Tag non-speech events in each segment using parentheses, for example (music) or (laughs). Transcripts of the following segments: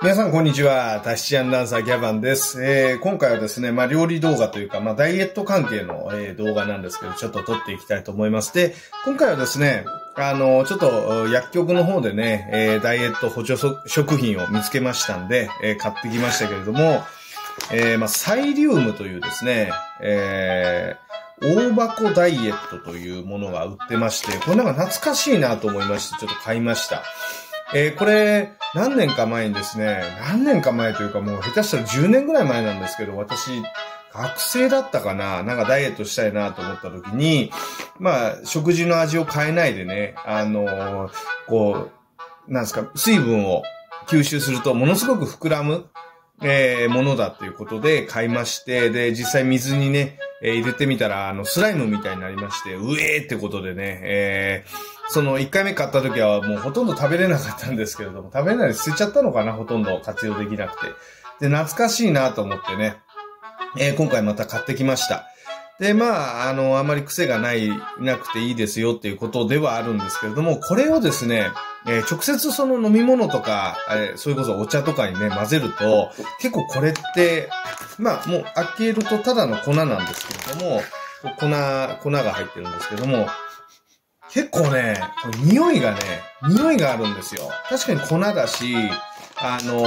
皆さん、こんにちは。タシチアンダンサーギャバンです。えー今回はですね、まあ、料理動画というか、まあ、ダイエット関係の、えー動画なんですけど、ちょっと撮っていきたいと思います。で、今回はですね、あの、ちょっと、薬局の方でね、えーダイエット補助食品を見つけましたんで、えー買ってきましたけれども、えーまあ、サイリウムというですね、えー大箱ダイエットというものが売ってまして、これなんか懐かしいなと思いまして、ちょっと買いました。えーこれ、何年か前にですね、何年か前というかもう下手したら10年ぐらい前なんですけど、私、学生だったかななんかダイエットしたいなと思った時に、まあ、食事の味を変えないでね、あのーこう、なんですか、水分を吸収するとものすごく膨らむ、えーものだっていうことで買いまして、で、実際水にね、えー入れてみたら、あの、スライムみたいになりまして、うえーってことでね、えーその1回目買った時はもうほとんど食べれなかったんですけれども、食べれないで捨てちゃったのかなほとんど活用できなくて。で、懐かしいなと思ってね、えー今回また買ってきました。で、まあ、あの、あまり癖がない、なくていいですよっていうことではあるんですけれども、これをですね、えー直接その飲み物とか、えーそれこそお茶とかにね、混ぜると、結構これって、まあ、もう開けるとただの粉なんですけれども、粉、粉が入ってるんですけども、結構ね、匂いがね、匂いがあるんですよ。確かに粉だし、あの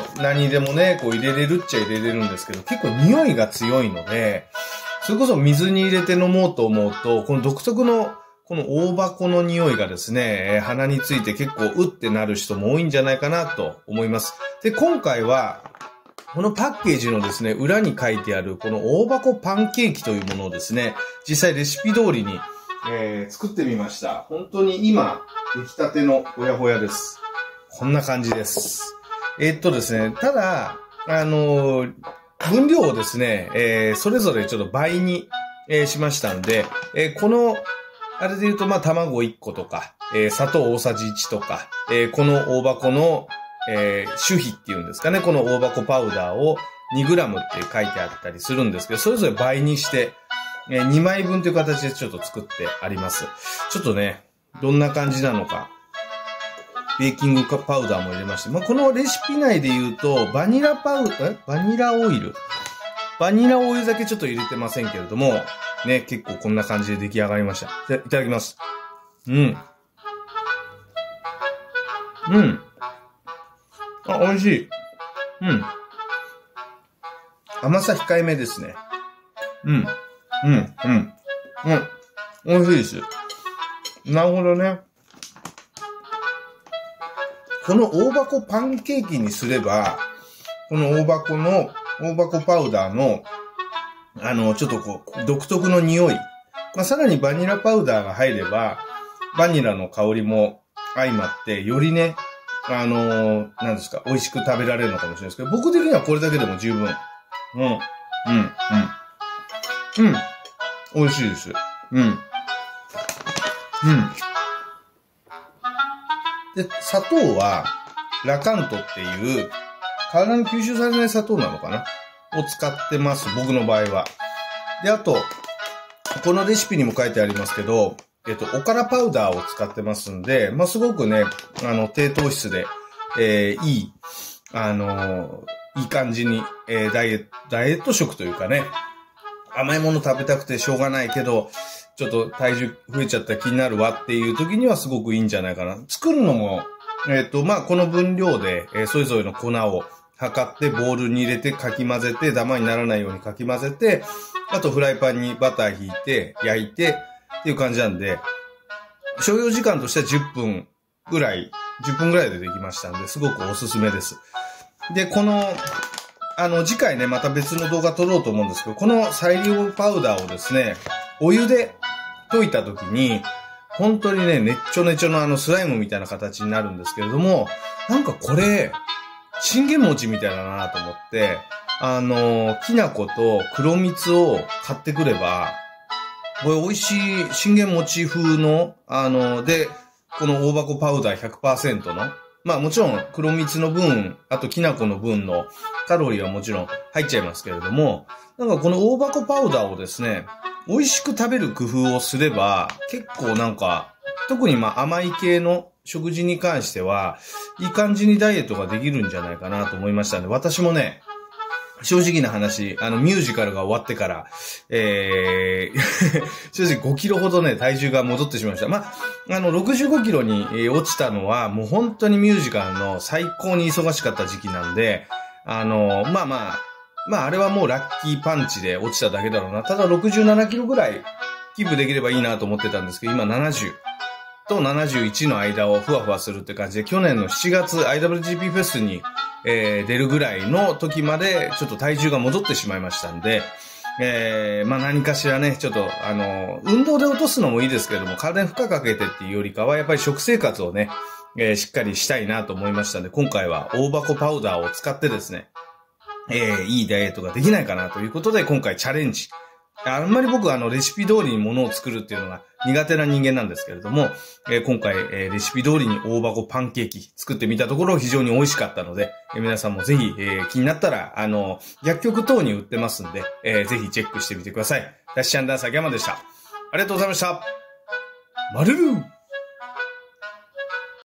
ー何でもね、こう入れれるっちゃ入れれるんですけど、結構匂いが強いので、それこそ水に入れて飲もうと思うと、この独特のこの大箱の匂いがですね、鼻について結構うってなる人も多いんじゃないかなと思います。で、今回は、このパッケージのですね、裏に書いてあるこの大箱パンケーキというものをですね、実際レシピ通りに、えー作ってみました。本当に今、出来たてのほやほやです。こんな感じです。えーっとですね、ただ、あのー分量をですね、えそれぞれちょっと倍に、えしましたんで、えこの、あれで言うと、まあ、卵1個とか、えー砂糖大さじ1とか、えーこの大箱の、えー種皮っていうんですかね、この大箱パウダーを 2g って書いてあったりするんですけど、それぞれ倍にして、え2枚分という形でちょっと作ってあります。ちょっとね、どんな感じなのか、ベーキングパウダーも入れまして、まあ、このレシピ内で言うと、バニラパウ、え？バニラオイル？バニラオイルだけちょっと入れてませんけれども、ね、結構こんな感じで出来上がりました。でいただきます。うん。うん。あ、美味しい。うん。甘さ控えめですね。うん。うん。うん。うん。美味しいです。なるほどね。この大箱パンケーキにすれば、この大箱の、大箱パウダーの、あの、ちょっとこう、独特の匂い。まあ、さらにバニラパウダーが入れば、バニラの香りも相まって、よりね、あのなんですか、美味しく食べられるのかもしれないですけど、僕的にはこれだけでも十分。うん。うん。うん。うん。美味しいです。うん。うん。で、砂糖は、ラカントっていう、体に吸収されない砂糖なのかな？を使ってます、僕の場合は。で、あと、このレシピにも書いてありますけど、えっと、おからパウダーを使ってますんで、まあ、すごくね、あの、低糖質で、えーいい、あのーいい感じに、えーダイエット、ダイエット食というかね、甘いもの食べたくてしょうがないけど、ちょっと体重増えちゃった気になるわっていう時にはすごくいいんじゃないかな。作るのも、えっ、と、まあ、この分量で、えーそれぞれの粉を測ってボウルに入れてかき混ぜて、ダマにならないようにかき混ぜて、あとフライパンにバター引いて、焼いて、っていう感じなんで、所要時間としては10分ぐらい、10分ぐらいでできましたんで、すごくおすすめです。で、この、あの、次回ね、また別の動画撮ろうと思うんですけど、このサイリウムパウダーをですね、お湯で溶いた時に、本当にね、ねっちょねちょのあのスライムみたいな形になるんですけれども、なんかこれ、信玄餅みたいだなと思って、あの、きな粉と黒蜜を買ってくれば、これ美味しい信玄餅風の、あの、で、この大箱パウダー100%の、まあもちろん黒蜜の分、あときな粉の分のカロリーはもちろん入っちゃいますけれども、なんかこの大箱パウダーをですね、美味しく食べる工夫をすれば、結構なんか、特にまあ甘い系の食事に関しては、いい感じにダイエットができるんじゃないかなと思いましたんで、私もね、正直な話、あの、ミュージカルが終わってから、えー (laughs) 正直5キロほどね、体重が戻ってしまいました。まあ、あの、65キロに、落ちたのは、もう本当にミュージカルの最高に忙しかった時期なんで、あの、まあまあ、まああれはもうラッキーパンチで落ちただけだろうな。ただ67キロぐらいキープできればいいなと思ってたんですけど、今70と71の間をふわふわするって感じで、去年の7月 IWGP フェスに、えー、出るぐらいの時までちょっと体重が戻ってしまいましたんで、えー、まあ何かしらね、ちょっと、あの、運動で落とすのもいいですけども、体に負荷かけてっていうよりかは、やっぱり食生活をね、えー、しっかりしたいなと思いましたので、今回は大箱パウダーを使ってですね、えー、いいダイエットができないかなということで、今回チャレンジ。あんまり僕はあのレシピ通りに物を作るっていうのが苦手な人間なんですけれども、えー、今回、えー、レシピ通りに大箱パンケーキ作ってみたところ非常に美味しかったので、えー、皆さんもぜひ、えー、気になったら、あの、薬局等に売ってますんで、えー、ぜひチェックしてみてください。ダッシュアンダーサーギャマでした。ありがとうございました。まるる